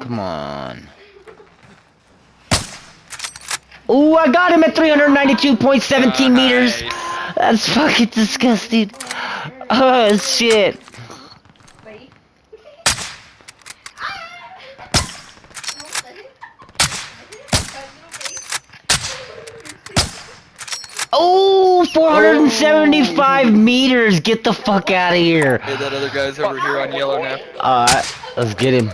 Come on. Ooh, I got him at 392.17 meters. That's fucking disgusting. Oh, shit. Oh, 475 meters. Get the fuck out of here. Hey, that other guy's over here on yellow now. Alright, let's get him.